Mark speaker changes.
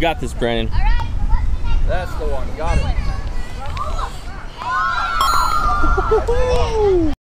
Speaker 1: You got this, Brandon.
Speaker 2: That's the one. Got it.